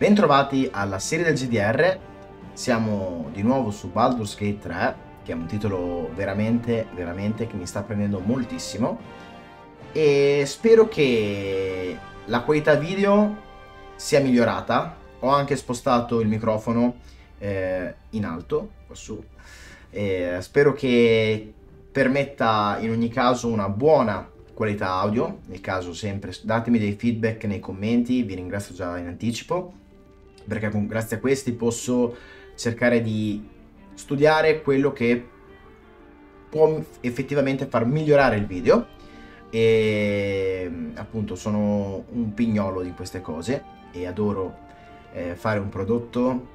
Bentrovati alla serie del GDR, siamo di nuovo su Baldur's Gate 3, che è un titolo veramente, veramente che mi sta prendendo moltissimo. E spero che la qualità video sia migliorata. Ho anche spostato il microfono eh, in alto, qua su. Spero che permetta in ogni caso una buona qualità audio, nel caso sempre datemi dei feedback nei commenti, vi ringrazio già in anticipo perché con, grazie a questi posso cercare di studiare quello che può effettivamente far migliorare il video. E appunto sono un pignolo di queste cose e adoro eh, fare un prodotto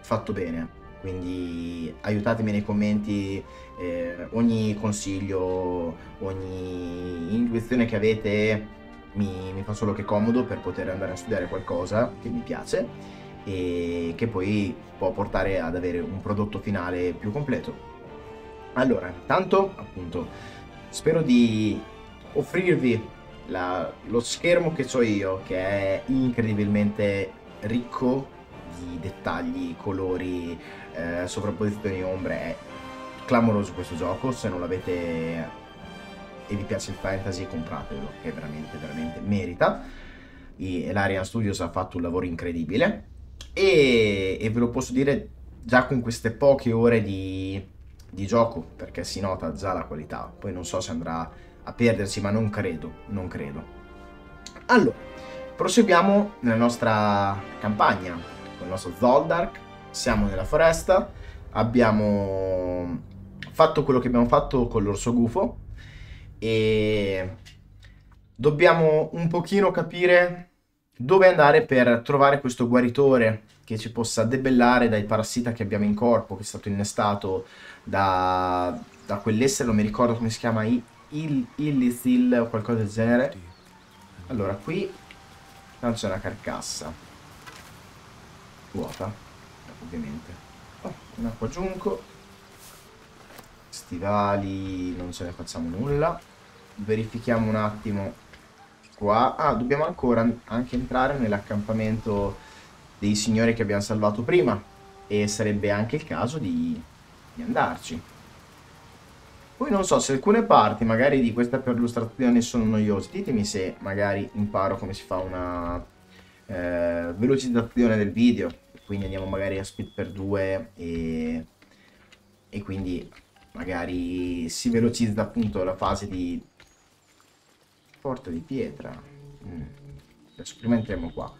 fatto bene. Quindi aiutatemi nei commenti eh, ogni consiglio ogni intuizione che avete mi, mi fa solo che comodo per poter andare a studiare qualcosa che mi piace e che poi può portare ad avere un prodotto finale più completo. Allora, intanto appunto spero di offrirvi la, lo schermo che ho io, che è incredibilmente ricco di dettagli, colori, eh, sovrapposizioni ombre. È clamoroso questo gioco, se non l'avete e vi piace il fantasy compratelo, che veramente, veramente merita. L'Arian Studios ha fatto un lavoro incredibile e, e ve lo posso dire già con queste poche ore di, di gioco, perché si nota già la qualità. Poi non so se andrà a perdersi, ma non credo, non credo. Allora, proseguiamo nella nostra campagna con il nostro Zoldark. Siamo nella foresta, abbiamo fatto quello che abbiamo fatto con l'orso gufo e dobbiamo un pochino capire dove andare per trovare questo guaritore che ci possa debellare dai parassita che abbiamo in corpo, che è stato innestato da, da quell'essere, non mi ricordo come si chiama, Il, Illithil o qualcosa del genere. Allora, qui non c'è una carcassa. Vuota, ovviamente. Oh, un acqua giunco. Stivali, non ce ne facciamo nulla. Verifichiamo un attimo qua. Ah, dobbiamo ancora anche entrare nell'accampamento dei signori che abbiamo salvato prima. E sarebbe anche il caso di, di andarci. Poi non so se alcune parti magari di questa perlustrazione sono noiose. Ditemi se magari imparo come si fa una eh, velocizzazione del video. Quindi andiamo magari a speed per 2 e, e quindi magari si velocizza appunto la fase di porta di pietra. Mm. Adesso prima entriamo qua.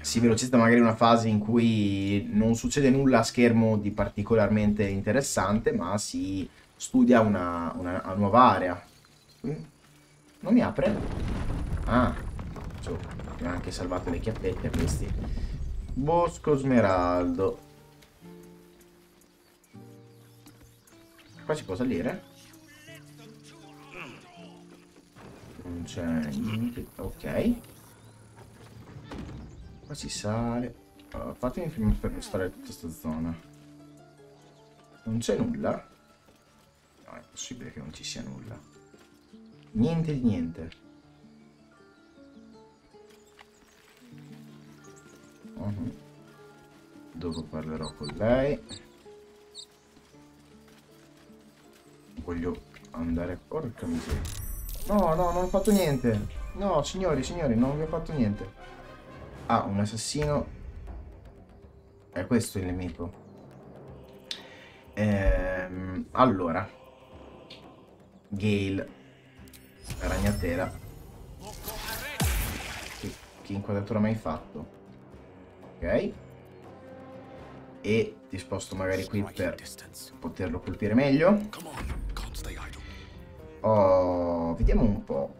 Si velocizza magari una fase in cui non succede nulla a schermo di particolarmente interessante, ma si studia una, una, una nuova area. Mm. Non mi apre? Ah, so, ho anche salvato le chiappette a questi. Bosco smeraldo. Qua si può salire? Non c'è niente. Ok. Qua si sale. Uh, fatemi prima per stare tutta questa zona. Non c'è nulla? No è possibile che non ci sia nulla. Niente di niente. Uh -huh. dopo parlerò con lei. Voglio andare porca miseria No, no, non ho fatto niente. No, signori, signori, non vi ho fatto niente. Ah, un assassino. È questo il nemico. Ehm, allora. Gale. Ragnatela. Che, che inquadratura mai fatto? Ok. E ti sposto magari qui per poterlo colpire meglio. Oh, vediamo un po'.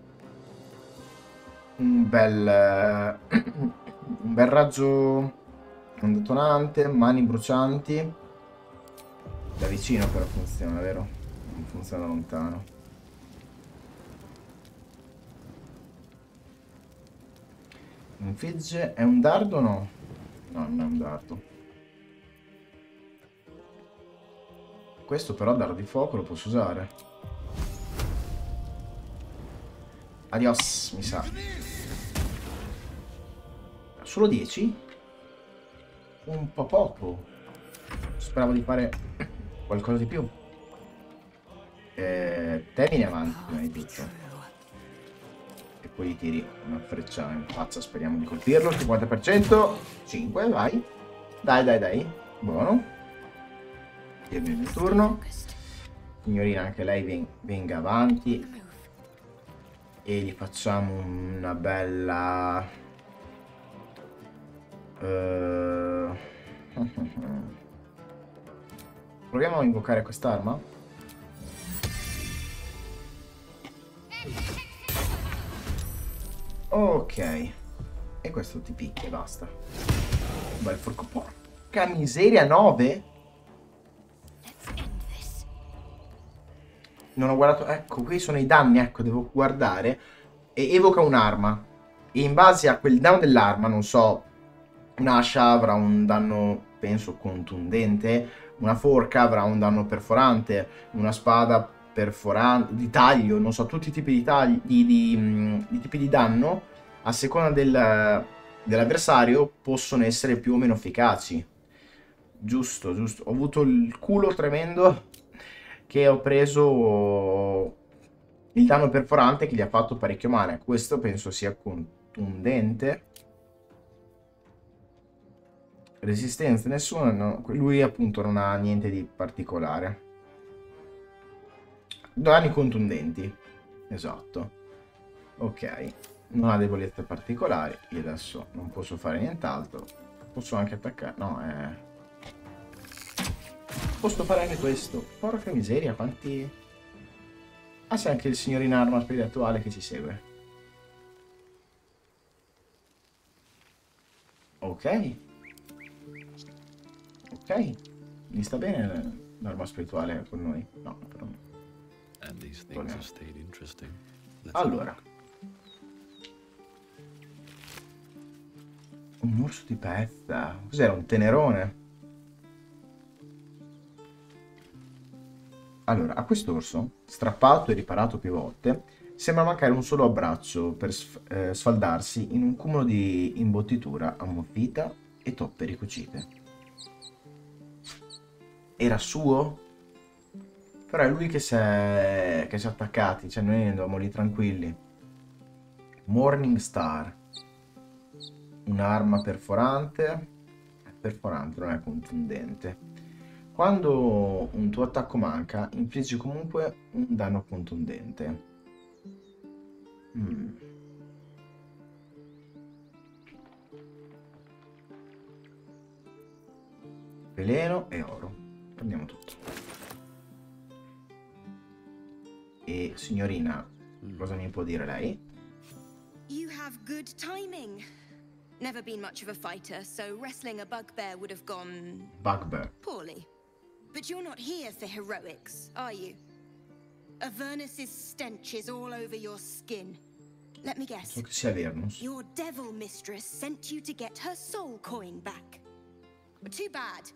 Un bel... un bel raggio... Un detonante, mani brucianti. Da vicino però funziona, vero? Non funziona da lontano. Infligge... È un dardo o no? No, non è un dardo. Questo però dardo di fuoco lo posso usare. Adios, mi sa. Solo 10? Un po' poco. Speravo di fare qualcosa di più. Eh, te vieni avanti prima di tutto. E poi gli tiri una freccia in faccia, speriamo di colpirlo. 50%. 5, vai. Dai, dai, dai. Buono. E il turno. Signorina, anche lei ven venga avanti. E gli facciamo una bella... Uh... Proviamo a invocare quest'arma. Ok. E questo ti picchia e basta. Bel forco. Porca miseria, 9? Non ho guardato... Ecco, qui sono i danni, ecco, devo guardare. E evoca un'arma. E in base a quel danno dell'arma, non so, un'ascia avrà un danno, penso, contundente, una forca avrà un danno perforante, una spada perforante, di taglio, non so, tutti i tipi di, tagli, di, di, di tipi di danno, a seconda del, dell'avversario, possono essere più o meno efficaci. Giusto, giusto. Ho avuto il culo tremendo che ho preso il danno perforante che gli ha fatto parecchio male. Questo penso sia contundente. Resistenza nessuna, no. lui appunto non ha niente di particolare. Danni contundenti. Esatto. Ok. Non ha debolezze particolari. Io adesso non posso fare nient'altro. Posso anche attaccare. No, eh... Posso fare anche questo. Porca miseria, quanti... Ah, c'è anche il signor in arma spirituale che ci segue. Ok. Ok. Mi sta bene l'arma spirituale con noi? No, però... Allora. Un orso di pezza. Cos'era? Un tenerone? Allora, a quest'orso, strappato e riparato più volte, sembra mancare un solo abbraccio per eh, sfaldarsi in un cumulo di imbottitura ammuffita e toppe ricucite. Era suo? Però è lui che si è, che si è attaccati, cioè noi andiamo lì tranquilli. Morning Star. Un'arma perforante. Perforante, non è contundente. Quando un tuo attacco manca, infliggi comunque un danno contundente. Mm. Veleno e oro. Prendiamo tutto. E signorina, mm. cosa mi può dire lei? You have good timing. Never been much of a fighter, so wrestling a bugbear would have gone... Bugbear. Poorly. But you're not here for heroics, are you? Avernus's stench is all over your skin. Let me guess. So che sia Avernus. Your devil mistress sent you to get her soul coin back. But too bad.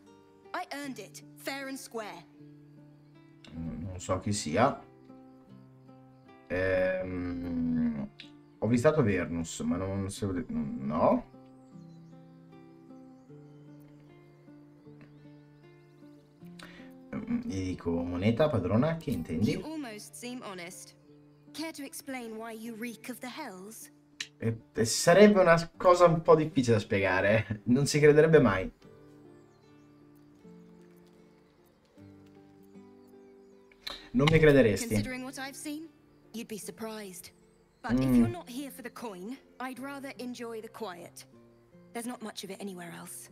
I earned it, fair and square. Mm, non so chi sia. Ehm, ho vistato Avernus, ma non so... No? Gli dico, moneta, padrona, che intendi? E, e sarebbe una cosa un po' difficile da spiegare. Non si crederebbe mai. Non mi crederesti. But mm. if you're not here for the coin, I'd rather enjoy the quiet. There's not much of it anywhere else.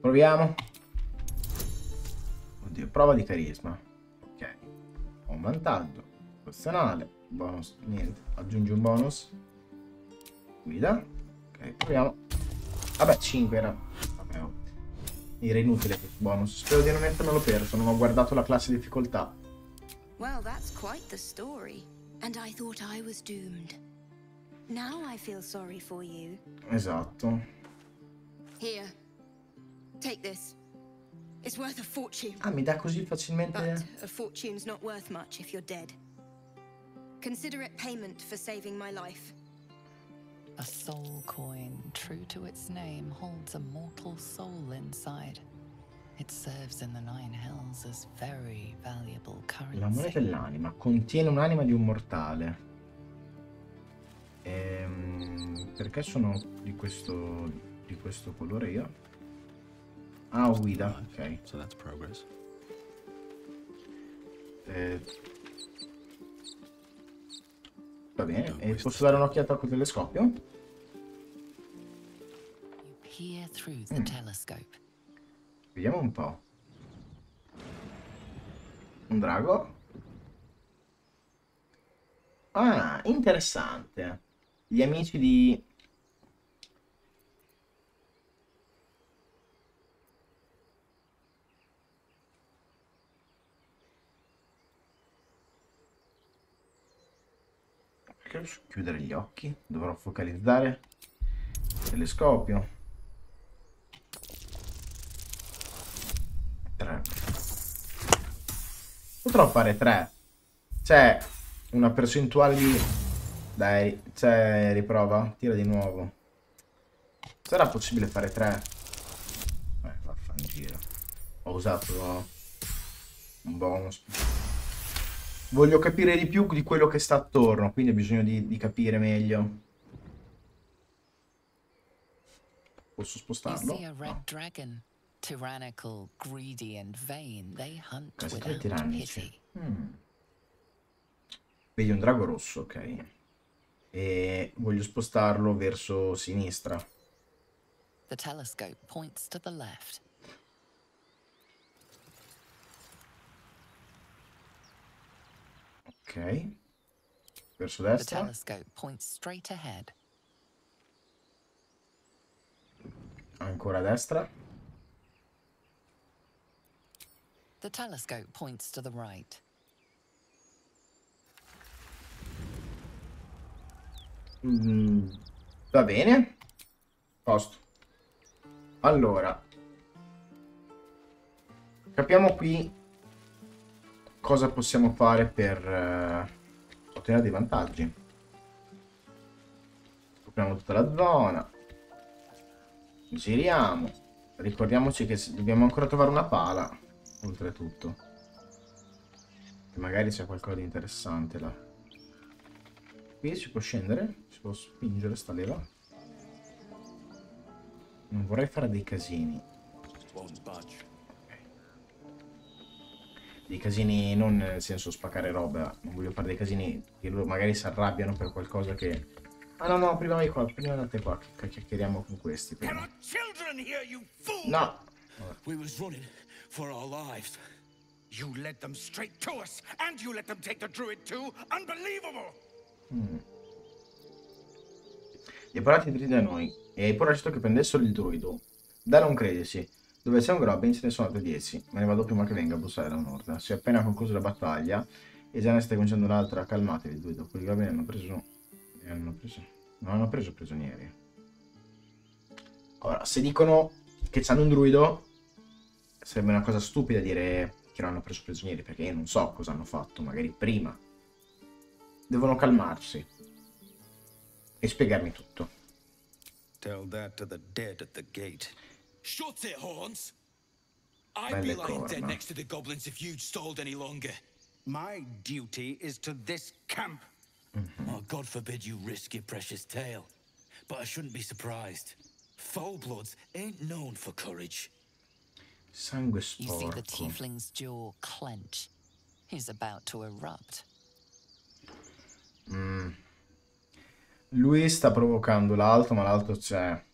Proviamo. Oddio, prova di carisma. Ok. Ho un vantaggio. Personale. Bonus. Niente. Aggiungi un bonus. Guida. Ok, proviamo. Vabbè, 5 era. Vabbè, oh. Era inutile questo bonus. Spero di non mettermelo perso. Non ho guardato la classe difficoltà. Well, that's quite the story. And I thought I was doomed. Now I feel sorry for you. Esatto. Here. Take this. It's worth a fortune. Ah, mi dà così facilmente. But a fortune's not worth much if you're dead. Consider it payment for saving my life. A soul coin, true to its name, holds a mortal soul inside. It serves in the Nine Hells as very valuable currency. La moneta dell'anima contiene un'anima di un mortale. Ehm, perché sono di questo, di questo colore io? Ah, guida, ok. So that's progress. Eh, va bene, e posso dare un'occhiata col telescopio? You peer through the telescope. Vediamo un po'. Un drago? Ah, interessante. Gli amici di... chiudere gli occhi? Dovrò focalizzare? Telescopio. 3. Potrò fare 3. C'è una percentuale di... Dai, c'è riprova. Tira di nuovo. Sarà possibile fare 3? Eh, vaffanculo. Ho usato un bonus. Voglio capire di più di quello che sta attorno, quindi ho bisogno di, di capire meglio. Posso spostarlo? No. Tyrannical, greedy, and vain, they hunt without pity. Mm. Vedi un drago rosso, ok. E voglio spostarlo verso sinistra. The telescope points to the left. Ok. Verso destra. telescope points straight ahead. Ancora a destra. The telescope points to the right. Mm, va bene. Posto. Allora. Capiamo qui cosa possiamo fare per eh, ottenere dei vantaggi. Copriamo tutta la zona. Giriamo. Ricordiamoci che dobbiamo ancora trovare una pala. Oltretutto. Che magari c'è qualcosa di interessante là. Qui si può scendere? Si può spingere sta leva? Non vorrei fare dei casini. Won't budge. Dei casini non nel senso spaccare roba. Non voglio fare dei casini che loro magari si arrabbiano per qualcosa che... Ah no no, prima vai qua, prima andate qua, che chiacchieriamo con questi. Prima. are children here, you fool! No! We was running for our lives. You led them straight to us, and you let them take the druid too? Unbelievable! Gli apparati dritti da noi e hai pure lasciato che prendessero il druido. Da non credersi. Dove c'è un Grobbin ce ne sono altri 10. Me ne vado prima che venga a bussare la Nord. Si è appena conclusa la battaglia e già ne stai cominciando un'altra. Calmatevi, druido. Quelli Grobbin hanno preso... hanno preso... Non hanno preso prigionieri. Ora, se dicono che c'hanno un druido, sarebbe una cosa stupida dire che non hanno preso prigionieri, perché io non so cosa hanno fatto, magari prima. Devono calmarsi e spiegarmi tutto. Tell that to the dead at the gate. Shut it, Horns! I'd Belle be lying dead next to the goblins if you'd stalled any longer. My duty is to this camp. Mm-hmm. Oh, God forbid you risk your precious tail. But I shouldn't be surprised. Foulbloods ain't known for courage. Sangue You see the tiefling's jaw clench. He's about to erupt. Mm. Lui sta provocando l'altro, ma l'altro c'è.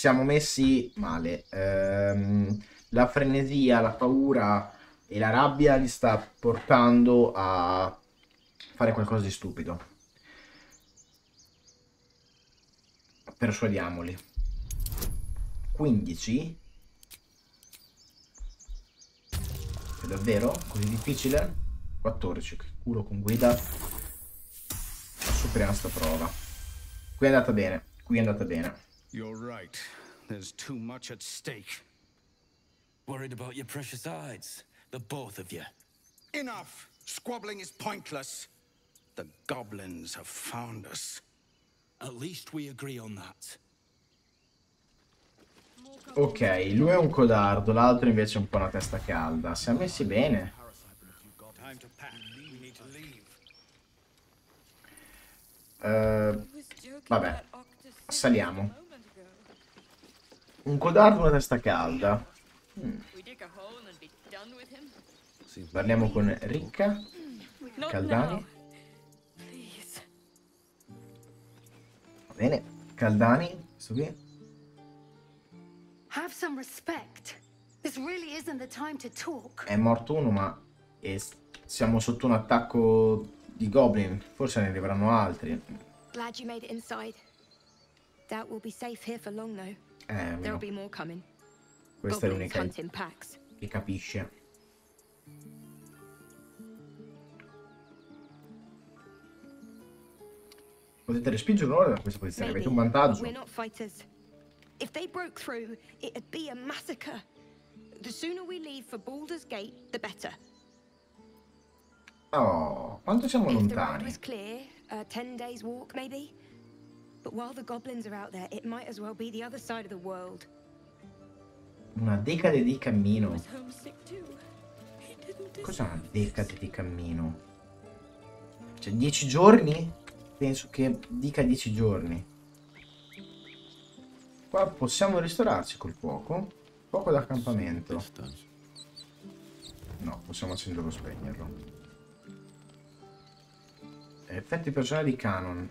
Siamo messi male. Ehm, la frenesia, la paura e la rabbia li sta portando a fare qualcosa di stupido. Persuadiamoli. 15? È davvero così difficile? 14, che culo con guida. Superiamo sta prova. Qui è andata bene, qui è andata bene. You're right. There's too much at stake. Worried about your precious hides? The both of you. Enough! Squabbling is pointless. The goblins have found us. At least we agree on that. Ok, lui è un codardo, l'altro invece è un po' una testa calda. Siamo messi bene. Eh, vabbè, saliamo. Un codardo una testa calda. Parliamo con Ricca. Caldani. Va bene, Caldani. Questo qui. È morto uno, ma siamo sotto un attacco di goblin. Forse ne arriveranno altri. Glad you made it inside. Doubt we'll be safe here for long, though. Eh, There'll no, be more coming. questa è l'unica che capisce. Potete respingere un'ora da questa posizione, avete un vantaggio. we're not fighters. If they broke through, it'd be a massacre. The sooner we leave for Baldur's Gate, the better. Oh, quanto siamo If the road lontani? was clear, a ten days walk maybe. But while the goblins are out there, it might as well be the other side of the world. Una decade di cammino. Cos'è una decade di cammino? Cioè, dieci giorni? Penso che dica dieci giorni. Qua possiamo ristorarci col fuoco. Fuoco d'accampamento. No, possiamo accenderlo o spegnerlo. Effetti personali canon.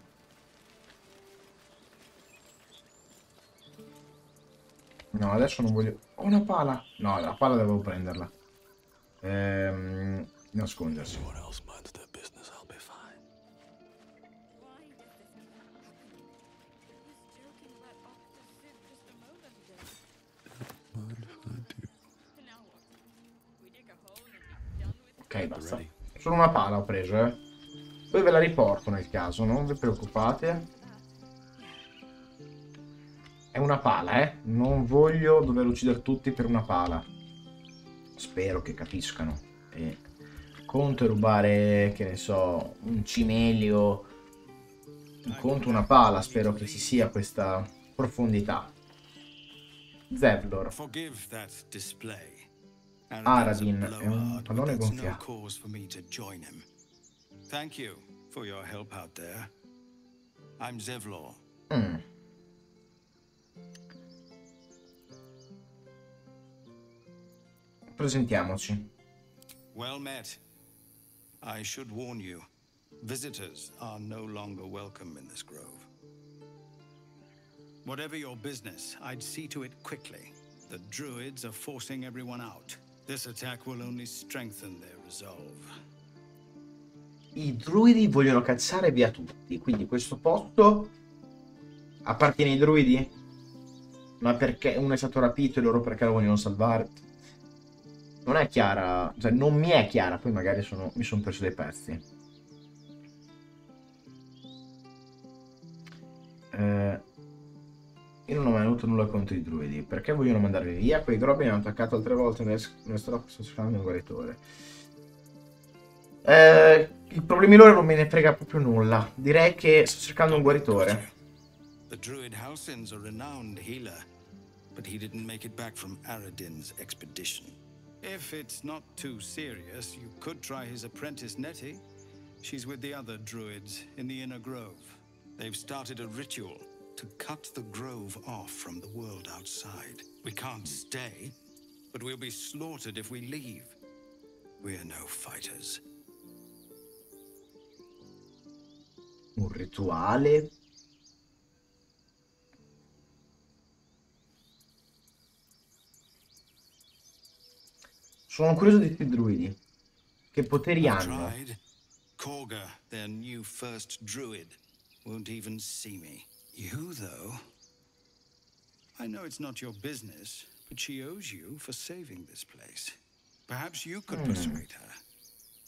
No, adesso non voglio... Ho una pala! No, la pala devo prenderla. Ehm, nascondersi. Ok, basta. Solo una pala ho preso, eh. Poi ve la riporto nel caso, non vi preoccupate. È una pala, eh. Non voglio dover uccidere tutti per una pala. Spero che capiscano. E conto è rubare, che ne so, un cimelio. Conto una pala, spero che ci sia questa profondità. Zevlor. Aradin è un pallone gonfiato. Thank you for your help out there. I'm Zevlor. Mm. Presentiamoci. Well met. I should warn you, visitors are no longer welcome in this grove. Whatever your business, I'd see to it quickly. The druids are forcing everyone out. This attack will only strengthen their resolve. I druidi vogliono cacciare via tutti, quindi questo posto appartiene ai druidi? Ma perché uno è stato rapito e loro perché lo vogliono salvare? Non è chiara, cioè non mi è chiara, poi magari sono- mi sono preso dei pezzi. Eh, io non ho mai avuto nulla contro i druidi. Perché vogliono mandarvi via? Quei grobi hanno attaccato altre volte nel sto cercando un guaritore. Eh, I problemi loro non me ne frega proprio nulla. Direi che sto cercando un guaritore. The druid Halsin's a renowned healer, but he didn't make it back from Aradin's expedition. If it's not too serious, you could try his apprentice Nettie. She's with the other druids in the inner grove. They've started a ritual to cut the grove off from the world outside. We can't stay, but we'll be slaughtered if we leave. We're no fighters. Un rituale. Sono curioso di questi druidi. Che poteri hanno? Korga, their new first druid, won't even see me. You, though. I know it's not your business, but she owes you for saving this place. Perhaps you could persuade her.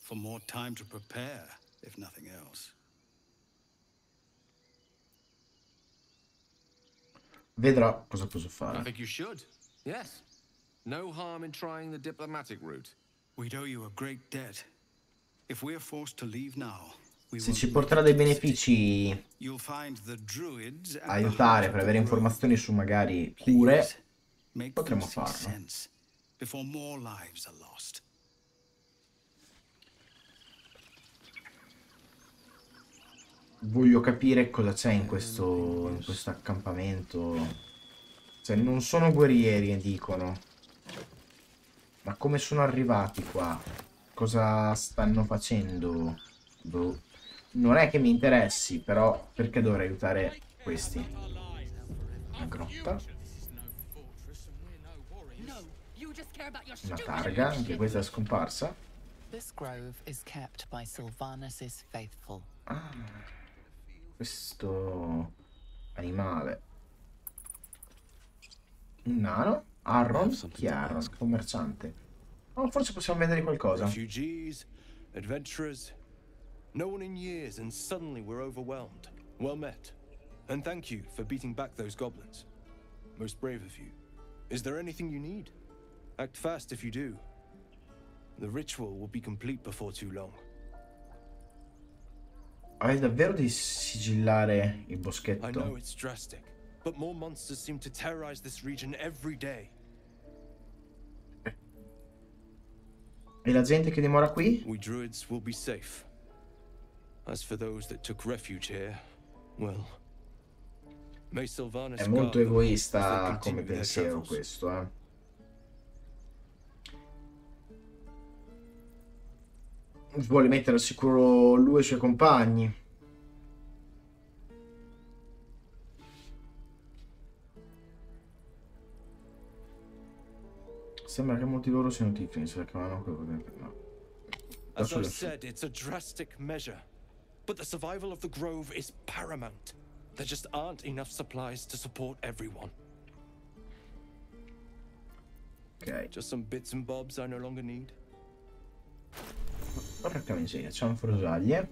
For more time to prepare, if nothing else. Vedrò cosa posso I fare. think you should. Yes. No harm in trying the diplomatic route. We'd owe you a great debt. If we're forced to leave now, Se ci porterà dei benefici You'll find the druids at the aiutare per avere informazioni su magari cure, potremmo farlo. sense before more lives are lost. voglio capire cosa c'è in questo, in questo accampamento. Cioè, non sono guerrieri, dicono. Ma come sono arrivati qua? Cosa stanno facendo? Boh. Non è che mi interessi, però perché dovrei aiutare questi? Una grotta, una targa, anche questa è scomparsa. Ah, questo animale. Un nano? Arron? Chi è Arron? Commerciante. Oh, forse possiamo vendere qualcosa. Refugees, adventurers, no one in years, and suddenly we're overwhelmed. Well met. And thank you for beating back those goblins. Most brave of you. Is there anything you need? Act fast if you do. The ritual will be complete before too long. Hai davvero di sigillare il I know boschetto? it's drastic, but more monsters seem to terrorize this region every day. E la gente che dimora qui? We druids will be safe. As for those that took refuge here, well, may Sylvanus È molto egoista come pensiero questo, eh. Vuole mettere al sicuro lui e i suoi compagni. Sembra che molti loro siano tifini, se che vanno quello che... No. As I've said, it's a drastic measure. But the survival of the Grove is paramount. There just aren't enough supplies to support everyone. Ok, Just some bits and bobs I no longer need. porca miseria, c'è un frusaglie.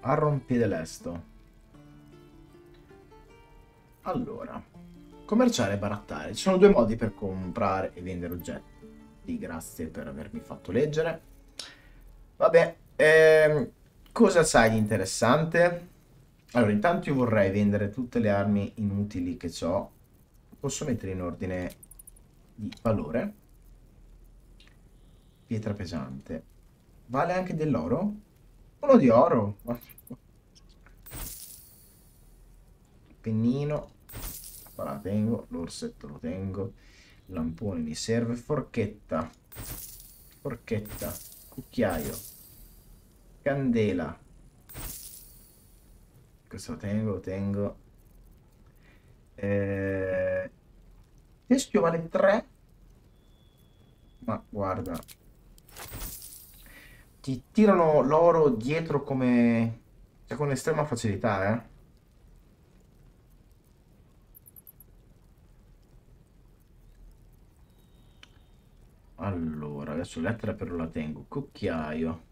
Arron piede lesto. Allora, commerciare e barattare. Ci sono due modi per comprare e vendere oggetti. Grazie per avermi fatto leggere. Vabbè, ehm, cosa sai di interessante? Allora, intanto io vorrei vendere tutte le armi inutili che ho. Posso mettere in ordine di valore. Pietra pesante. Vale anche dell'oro? Uno di oro. Pennino. Qua la tengo. L'orsetto lo tengo. Lampone mi serve. Forchetta. Forchetta. Cucchiaio. Candela. Questo lo tengo, lo tengo. Eh... Teschio vale 3. Ma guarda. Ti tirano l'oro dietro come... Cioè con estrema facilità, eh. Allora, adesso lettera però la tengo. Cucchiaio.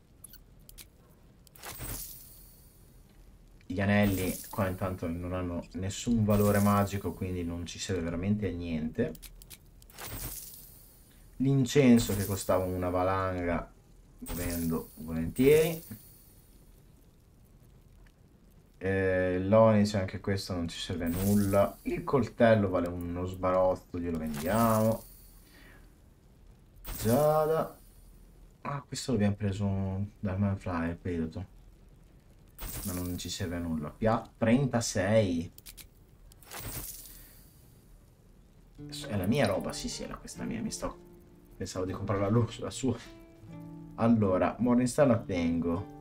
Gli anelli qua intanto non hanno nessun valore magico, quindi non ci serve veramente a niente. L'incenso che costava una valanga, vendo volentieri. Eh, L'onice, anche questo non ci serve a nulla. Il coltello vale uno sbarotto, glielo vendiamo. Giada. Ah, questo l'abbiamo preso dal Manfly, credo. Ma non ci serve a nulla. Pia 36. È la mia roba, sì, sì, era questa mia, mi sto... Pensavo di comprarla lui, la sua. Allora, Morningstar la tengo.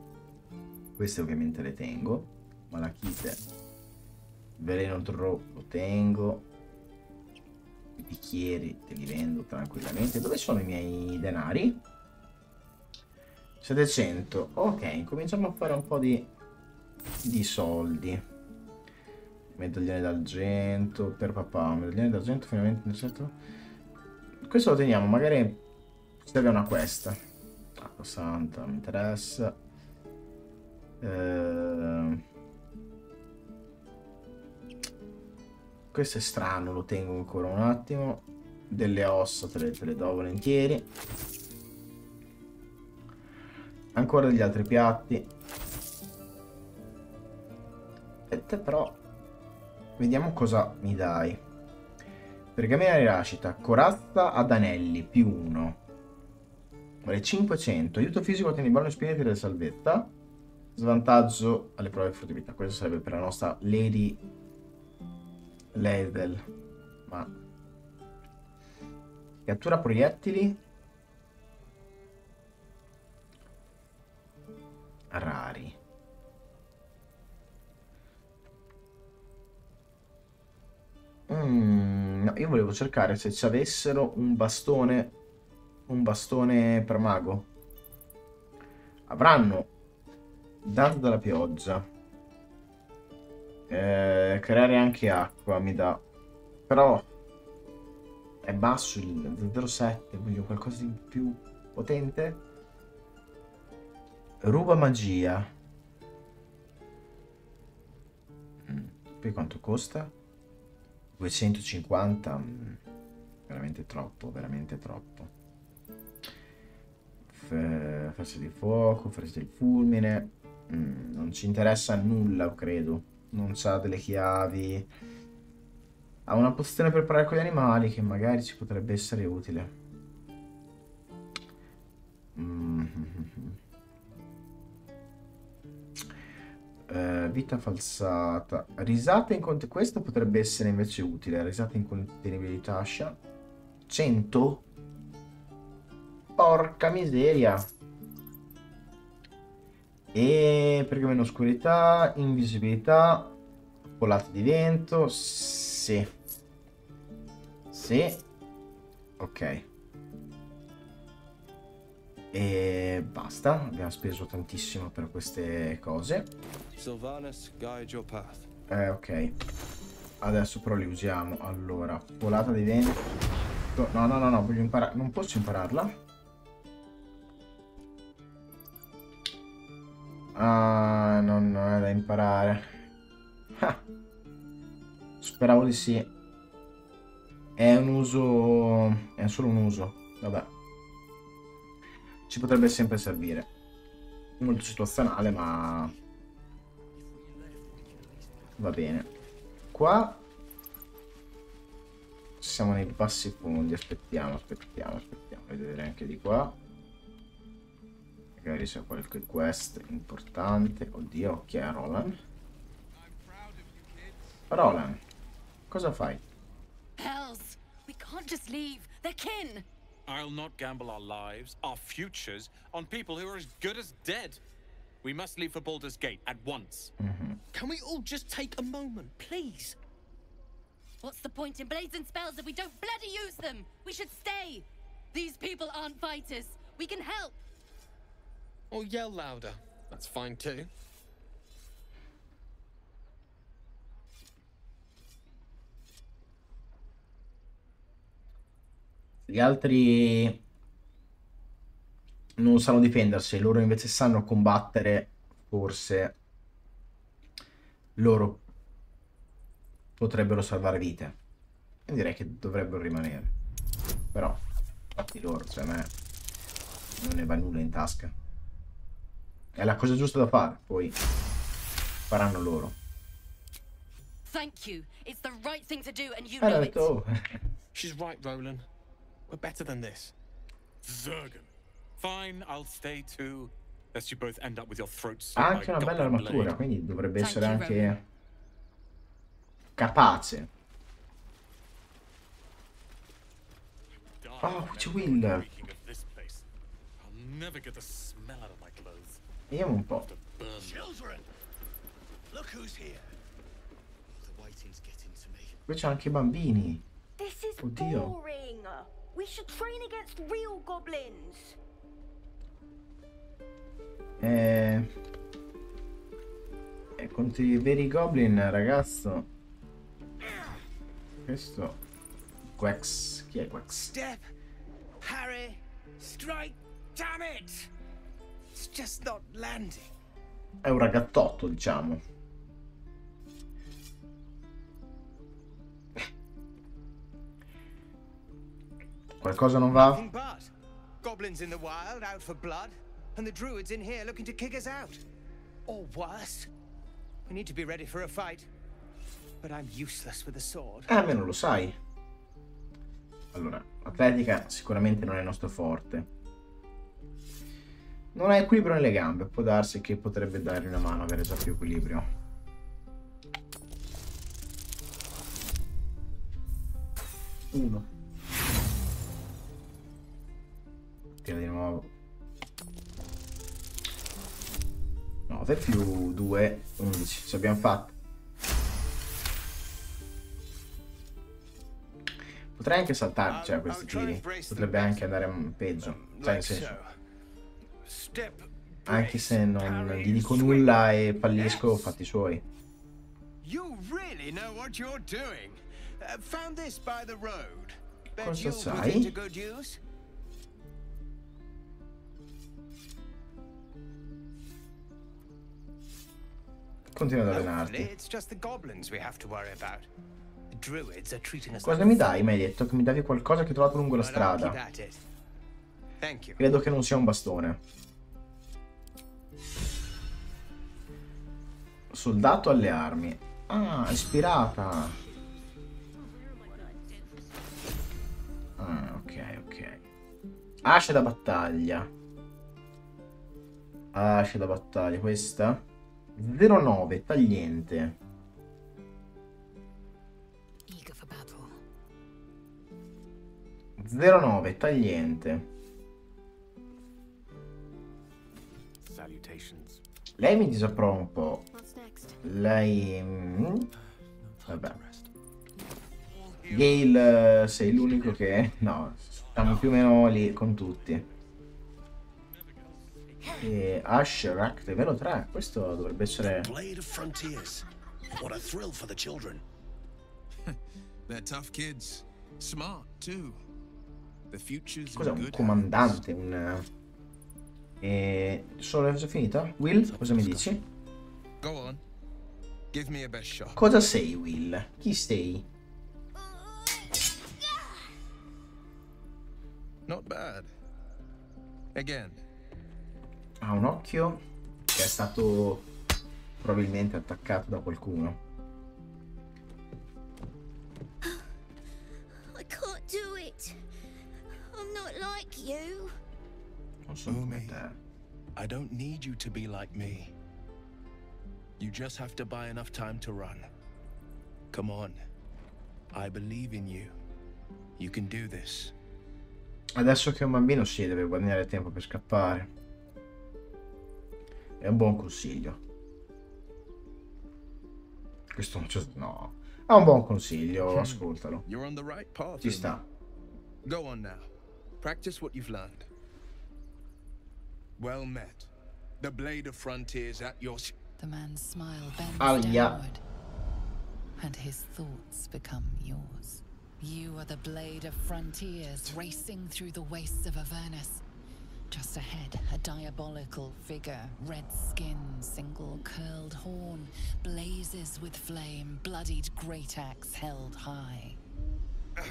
Queste ovviamente le tengo. Malachite. Veleno Draw lo tengo. I bicchieri te li vendo tranquillamente. Dove sono i miei denari? 700. Ok, cominciamo a fare un po' di, di soldi. Medaglione d'argento per papà. Medaglione d'argento finalmente interessato. Questo lo teniamo, magari serve una questa. Acqua santa, mi interessa. Eh... Questo è strano, lo tengo ancora un attimo. Delle ossa te le, te le do volentieri. Ancora degli altri piatti. Aspetta, però. Vediamo cosa mi dai. Pergamena rinascita, corazza ad anelli, più 1. Vale 500. Aiuto fisico, ottieni bonus spiriti della salvezza. Svantaggio alle prove di furtività. Questo sarebbe per la nostra Lady Level. Ma... Cattura proiettili. Rari. Mm, no, io volevo cercare se ci avessero un bastone, un bastone per mago. Avranno dato dalla pioggia. Eh, creare anche acqua mi dà. Però è basso il 0,7, voglio qualcosa di più potente. Ruba magia. Mm, Poi quanto costa? 250 mm, veramente troppo veramente troppo F- di fuoco forza del fulmine mm, non ci interessa nulla credo non sa delle chiavi ha una pozione per parlare con gli animali che magari ci potrebbe essere utile mm Eh, vita falsata. Risata in conte... Questo potrebbe essere invece utile. Risata in contenibilità. 100? Porca miseria. E perché meno oscurità, invisibilità, volate di vento. Sì. Sì. Ok. E basta, abbiamo speso tantissimo per queste cose. Sylvanus, guide your path. Eh, ok. Adesso però li usiamo. Allora, volata di vento. No, no, no, no, voglio imparare. Non posso impararla? Ah, no, non è da imparare. Speravo di sì. È un uso... È solo un uso. Vabbè. Ci potrebbe sempre servire. Molto situazionale, ma... Va bene. Qua... Siamo nei bassi fondi. Aspettiamo, aspettiamo, aspettiamo. Vedere anche di qua. Magari c'è qualche quest importante. Oddio, chi è Roland? Roland, cosa fai? Hells! We can't just leave. They're kin! I'll not gamble our lives, our futures, on people who are as good as dead. We must leave for Baldur's Gate at once. Mm-hmm. Can we all just take a moment, please? What's the point in blazing spells if we don't bloody use them? We should stay! These people aren't fighters. We can help! Or yell louder. That's fine too. Gli altri non sanno difendersi, loro invece sanno combattere, forse loro potrebbero salvare vite. E direi che dovrebbero rimanere. Però, fatti loro, cioè a me non ne va nulla in tasca. È la cosa giusta da fare, poi faranno loro. Thank you. It's the right thing to do, and you know it. detto, oh. She's right, Roland. We're better than this. Zergan. Fine, I'll stay too. Lest you both end up with your throats Ha anche una bella armatura, quindi dovrebbe Thank essere you, anche capace. Oh, c'è Will. I'll never get the smell out of. Vediamo un po'. Qui c'è anche i bambini. Oddio. boring. We should train against real goblins. Eh... E contro i veri goblin, ragazzo. Questo... Quex. Chi è Quex? Step, Harry, strike, damn it! È un ragattotto, diciamo. Qualcosa non va? Goblins in the wild, out for blood, and the druids in here looking to kick us out. Or worse. We need to be ready for a fight. But I'm useless with a sword. Eh, almeno lo sai. Allora, atletica sicuramente non è il nostro forte. Non ha equilibrio nelle gambe, può darsi che potrebbe dargli una mano avere già più equilibrio. Uno. Tira di nuovo. 9 più 2, 11. Ci abbiamo fatto. Potrei anche saltare, cioè, questi tiri. Potrebbe anche andare peggio. Cioè, nel senso. Anche se non gli dico nulla e fallisco, fatti suoi. Cosa sai? Continua ad allenarti. Cosa mi dai? Mi hai detto che mi davi qualcosa che hai trovato lungo la strada. Credo che non sia un bastone. Soldato alle armi. Ah, ispirata. Ah, ok, ok. Asce da battaglia. Asce da battaglia, questa? 09, tagliente. Eager for battle. 09, tagliente. Lei mi disapprova un po'. Lei... mm, Vabbè. Gale, eh, sei l'unico che... No, stiamo più o meno lì con tutti. E Ash Rack livello 3. Questo dovrebbe essere... Blade of Frontiers. What a thrill for the children. They're tough kids. Smart, too. The future's Cos'è un comandante? Un... E... Solo è già finita? Will, cosa mi dici? hands. Go on. Give me a best shot. Cosa sei, Will? Chi sei? Not bad. Again. Ha un occhio che è stato probabilmente attaccato da qualcuno. Non sono come te. I don't need you to be like me. You just have to buy enough time to run. Come on. I believe in you. You can do this. Adesso che è un bambino si deve guadagnare tempo per scappare. È un buon consiglio. Questo non c'è... No. È un buon consiglio, ascoltalo. Right path. Ci sta. Go on now. Practice what you've learned. Well met. The Blade of Frontiers at your... s- The man's smile bends oh, Aia. downward, and his thoughts become yours. You are the blade of frontiers racing through the wastes of Avernus. Just ahead, a diabolical figure, red skin, single curled horn, blazes with flame, bloodied great axe held high.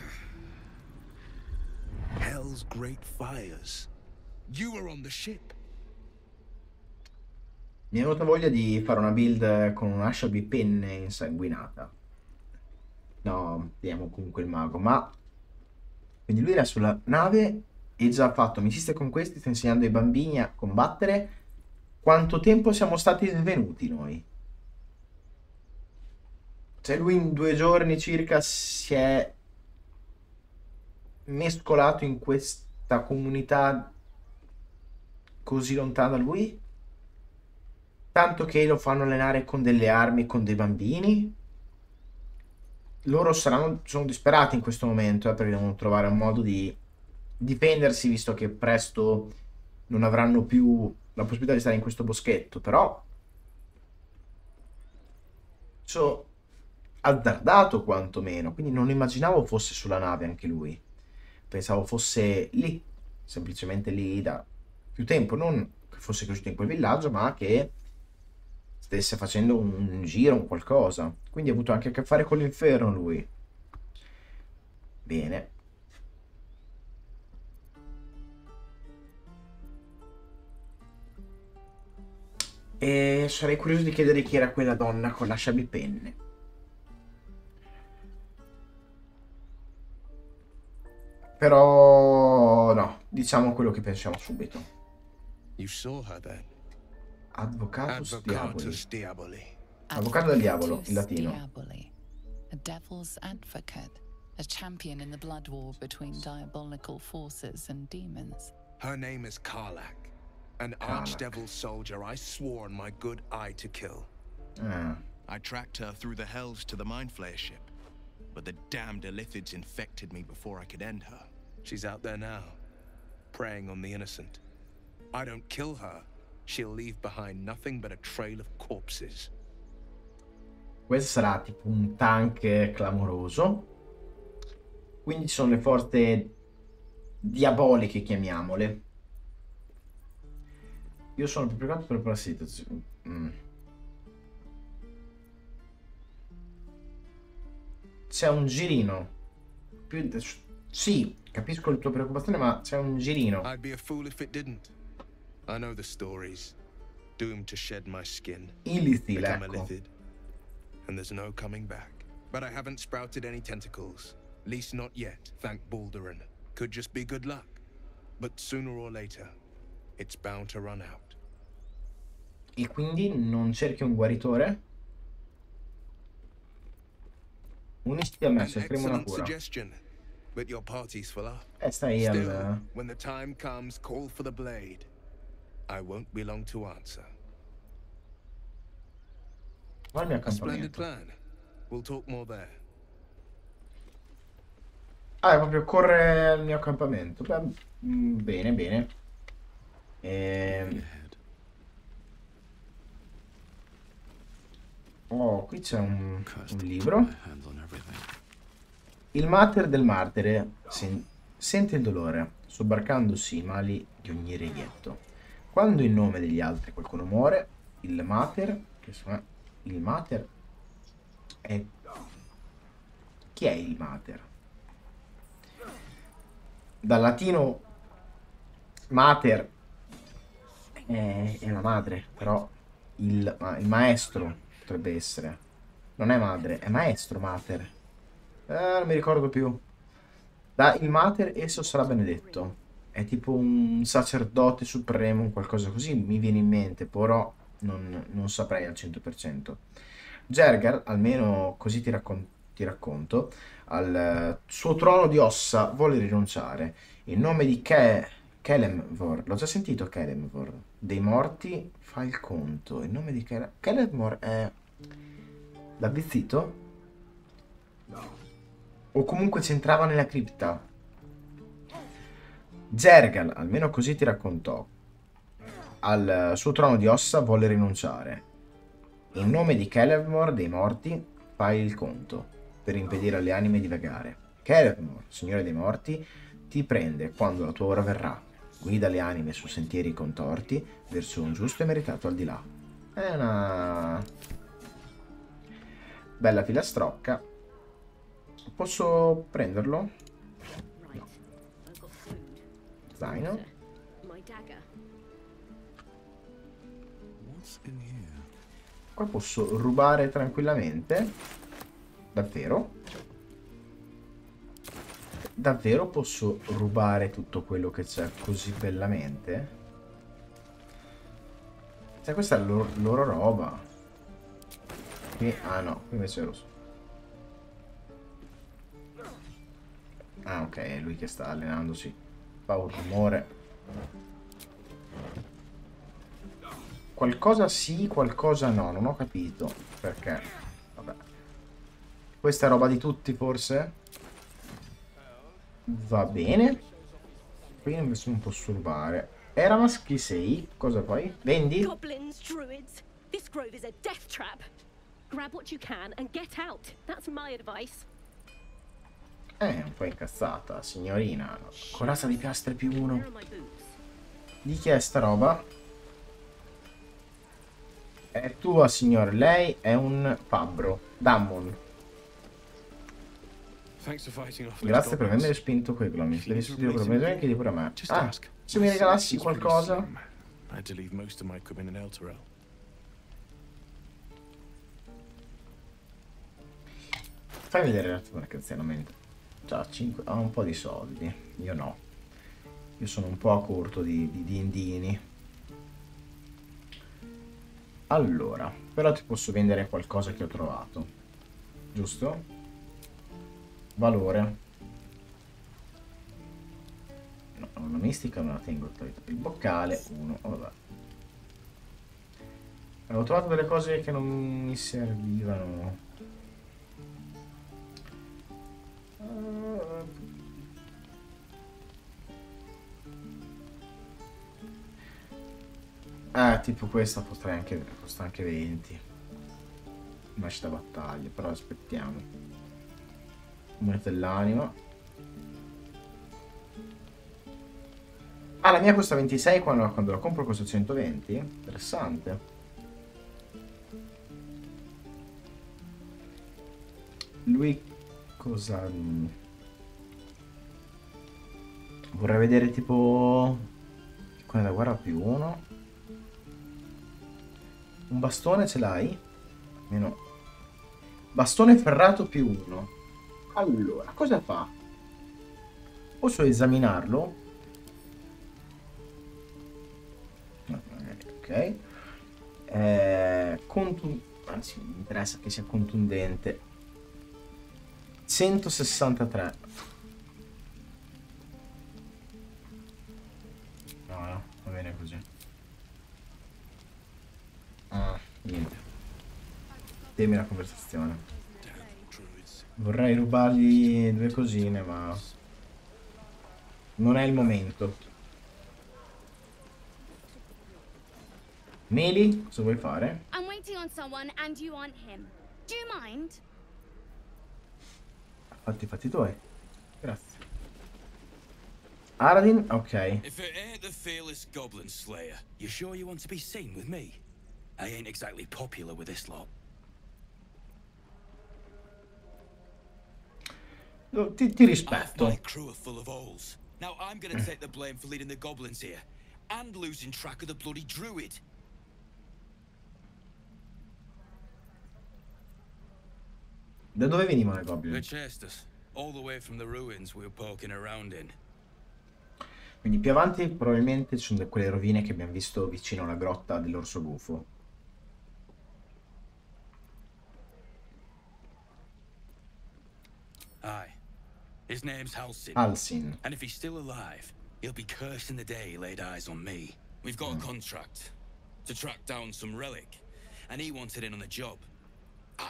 Hell's great fires. You were on the ship. Mi è venuta voglia di fare una build con un'ascia di penne insanguinata. No, vediamo comunque il mago, ma... Quindi lui era sulla nave e già ha fatto amicizia con questi, sta insegnando ai bambini a combattere. Quanto tempo siamo stati svenuti noi? Cioè lui in due giorni circa si è mescolato in questa comunità così lontana da lui? Tanto che lo fanno allenare con delle armi, con dei bambini? Loro saranno, sono disperati in questo momento, eh, perché devono trovare un modo di difendersi, visto che presto non avranno più la possibilità di stare in questo boschetto, però... So, azzardato quantomeno, quindi non immaginavo fosse sulla nave anche lui. Pensavo fosse lì, semplicemente lì da più tempo, non che fosse cresciuto in quel villaggio, ma che stesse facendo un giro, un qualcosa. Quindi ha avuto anche a che fare con l'inferno lui. Bene. E sarei curioso di chiedere chi era quella donna con la penne. Però no, diciamo quello che pensiamo subito. You saw her then? Advocatus, Advocatus Diaboli. Diaboli. Avvocato del diavolo, in latino. Diaboli, a devil's advocate, a champion in the blood war between diabolical forces and demons. Her name is Karlak, an Karlak. archdevil soldier I swore on my good eye to kill. Ah, I tracked her through the hells to the Mind Flayer ship, but the damned Elithids infected me before I could end her. She's out there now, preying on the innocent. I don't kill her, she'll leave behind nothing but a trail of corpses. questo sarà tipo un tank clamoroso. Quindi ci sono le forze diaboliche, chiamiamole. Io sono più preparato per la situazione. Mm. C'è un girino. Più... Sì, capisco la tua preoccupazione, ma c'è un girino. I'd be a fool if it didn't. I know the stories. Doomed to shed my skin. Become a lithid. And there's no coming back. But I haven't sprouted any tentacles. Least not yet, thank Baldurin. Could just be good luck. But sooner or later, it's bound to run out. E quindi non cerchi un guaritore? Unisci a me, cercheremo una cura. suggestion. But your party's full up. Eh, stai Still, al... when the time comes, call for the blade. I won't be long to answer. A splendid plan. We'll talk more there. Ah, è proprio corre al mio accampamento. Beh, mm, bene, bene. Ehm... Oh, qui c'è un, un libro. Il mater del martere sen- sente il dolore, sobbarcandosi i mali di ogni reietto. Quando in nome degli altri qualcuno muore, il mater, che sono il mater è... Chi è il mater? Dal latino mater è, è la madre, però il, ma- il maestro potrebbe essere. Non è madre, è maestro mater. Eh, non mi ricordo più. Da il mater esso sarà benedetto. È tipo un sacerdote supremo, un qualcosa così, mi viene in mente, però non, non saprei al 100%. Gergar, almeno così ti, raccon- ti racconto, al suo trono di ossa vuole rinunciare. In nome di Ke- Kelemvor, l'ho già sentito Kelemvor, dei morti fa il conto. In nome di Kele- Kelemvor è l'avvizzito? O comunque c'entrava nella cripta. Zergal, almeno così ti raccontò, al suo trono di ossa volle rinunciare. In nome di Kelevmor dei morti, fai il conto, per impedire alle anime di vagare. Kelevmor, signore dei morti, ti prende quando la tua ora verrà. Guida le anime su sentieri contorti verso un giusto e meritato al di là. È una bella filastrocca. Posso prenderlo? No. Zaino. Qua posso rubare tranquillamente. Davvero? Davvero posso rubare tutto quello che c'è così bellamente? Cioè questa è la loro, loro roba. Qui, ah no, qui invece è rosso. Ah ok, è lui che sta allenandosi. Fa un rumore. Qualcosa sì, qualcosa no, non ho capito perché. Vabbè. Questa è roba di tutti forse? Va bene. Qui non posso rubare. Era maschi 6, cosa poi? Vendi? Goblins, druids. This grove is a death trap. Grab what you can and get out. That's my advice. Eh, un po' incazzata, signorina. Corazza di piastre più uno. Di chi è sta roba? È tua, signor. Lei è un fabbro. Dammon. Grazie per avermi spinto quei glomis. Devi studiare per me, anche di pure a me. Ah, se mi regalassi qualcosa... Fai vedere la tua la canzone, mentre. Già, 5... ha un po' di soldi. Io no. Io sono un po' a corto di, di, di indini. Allora, però ti posso vendere qualcosa che ho trovato. Giusto? Valore. No, una mistica non la tengo. Il boccale, uno. Oh, vabbè. Avevo trovato delle cose che non mi servivano. Ah, tipo questa potrei anche, costa anche 20. Match da battaglia, però aspettiamo. Moneta dell'anima. Ah, la mia costa 26 quando, quando la compro costa 120? Interessante. Lui cosa... Vorrei vedere tipo... Quella da guerra più uno. Un bastone ce l'hai? Meno. Bastone ferrato più uno. Allora, cosa fa? Posso esaminarlo? Ok. Eh, contu... Anzi, mi interessa che sia contundente. 163. No, no, va bene così. Ah, niente. Temi la conversazione. Vorrei rubargli due cosine, ma... Non è il momento. Meli, cosa vuoi fare? I'm waiting on someone and you want him. Do you mind? Fatti i fatti tuoi. Grazie. Aradin, ok. If it ain't the fearless goblin slayer, you sure you want to be seen with me? I ain't exactly popular with this lot. No, ti, ti rispetto. My crew are full of holes. Now I'm gonna take the blame for leading the goblins here. And losing track of the bloody druid. Da dove venivano i goblin? Quindi più avanti probabilmente ci sono quelle rovine che abbiamo visto vicino alla grotta dell'orso gufo. Aye. His name's Halsin. Halsin. And if he's still alive, he'll be cursing the day he laid eyes on me. We've got a contract to track down some relic, and he wanted in on the job.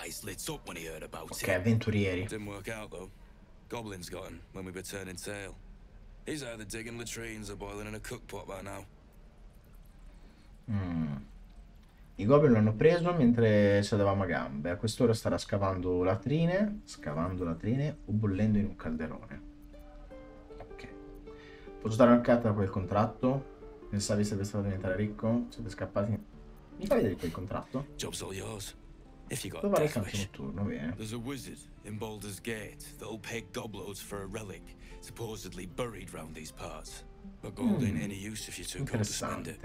Eyes lit up when he heard about Ok, it. avventurieri. Didn't work out though. Goblins got him when we were turning tail. He's either digging latrines or boiling in a cookpot by now. Mm. I goblin l'hanno preso mentre sedevamo a gambe. A quest'ora starà scavando latrine, scavando latrine o bollendo in un calderone. Ok. Posso dare un'occhiata a quel contratto? Pensavi siete stato diventare ricco? Siete scappati? Mi fai vedere quel contratto? Job's all yours. If you got Dove vale death wish. There's a wizard in Baldur's Gate that'll pay gobloads for a relic supposedly buried round these parts. But gold ain't Mm. any use if you're too poor to spend it.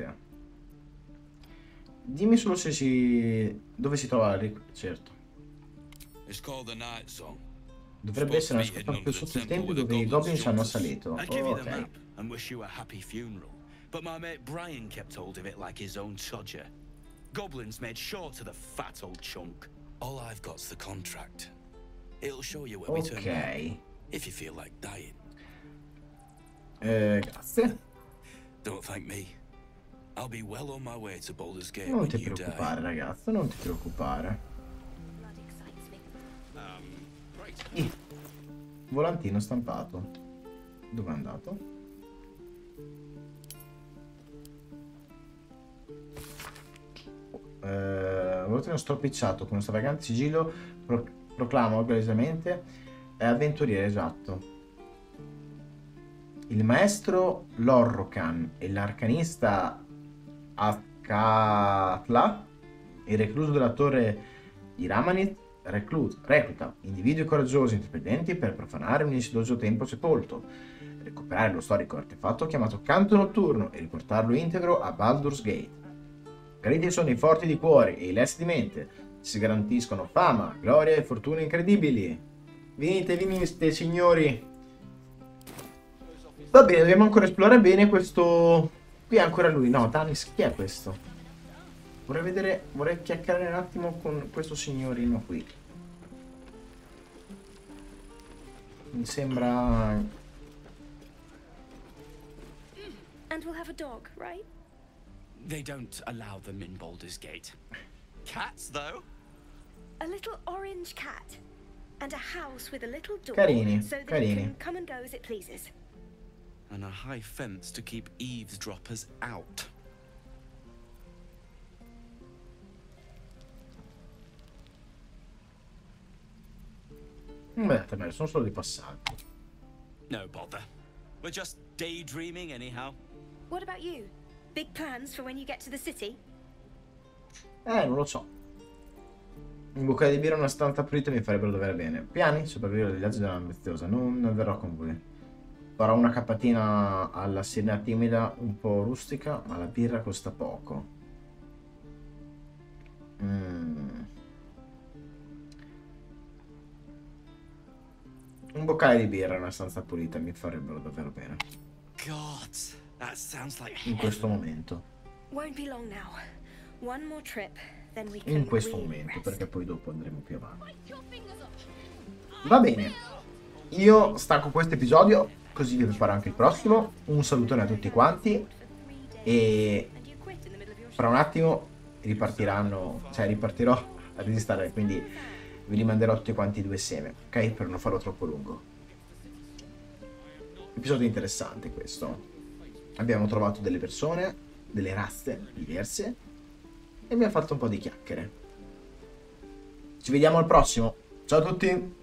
Dimmi solo se si... dove si trova il certo. It's called the Night Song. Dovrebbe essere nascosto più sotto il tempio dove i goblin ci hanno assalito. I'd give Oh, you the ok. map and wish you a happy funeral. But my mate Brian kept hold of it like his own Todger. Goblins made short to the fat old chunk. All I've got's the contract. It'll show you where we turn Ok. up, if you feel like dying. Eh, grazie. Don't thank me. I'll be well on my way to Baldur's Gate Non when ti you die. preoccupare, ragazzo, non ti preoccupare. Ih, volantino stampato. Dove è andato? Eh, volantino stropicciato con un stravagante sigillo pro- proclama orgogliosamente è avventuriere, esatto. Il maestro Lorrocan e l'arcanista Akatla, il recluso della torre di Ramanith, recluta, recluta individui coraggiosi e intraprendenti per profanare un insidioso tempio sepolto, recuperare lo storico artefatto chiamato Canto Notturno e riportarlo integro a Baldur's Gate. Graditi sono i forti di cuore e i lesti di mente, si garantiscono fama, gloria e fortune incredibili. Venite, venite, signori. Va bene, dobbiamo ancora esplorare bene questo... Qui è ancora lui. No, Tanis, chi è questo? Vorrei vedere... Vorrei chiacchierare un attimo con questo signorino qui. Mi sembra... And we'll have a dog, right? They don't allow them in Baldur's Gate. Cats, though? A little orange cat. And a house with a little door. Carini, so that carini. it can come and go as it pleases. And a high fence to keep eavesdroppers out. Beh, vabbè, sono solo di passaggio. No bother. We're just daydreaming, anyhow. What about you? Big plans for when you get to the city? Eh, non lo so. Un boccale di birra e una stanza pulita mi farebbero davvero bene. Piani, sopravvivere agli viaggi della ambiziosa. Non verrò con voi. Farò una cappatina alla sirena timida, un po' rustica, ma la birra costa poco. Mm. Un boccale di birra e una stanza pulita mi farebbero davvero bene. God, In questo momento. Won't be long now. One more trip, then we can In questo momento, perché poi dopo andremo più avanti. Va bene. Io stacco questo episodio, così vi preparo anche il prossimo. Un salutone a tutti quanti. E fra un attimo ripartiranno, cioè ripartirò a registrare, quindi vi rimanderò tutti quanti due insieme, ok? Per non farlo troppo lungo. Episodio interessante questo. Abbiamo trovato delle persone, delle razze diverse e abbiamo fatto un po' di chiacchiere. Ci vediamo al prossimo. Ciao a tutti!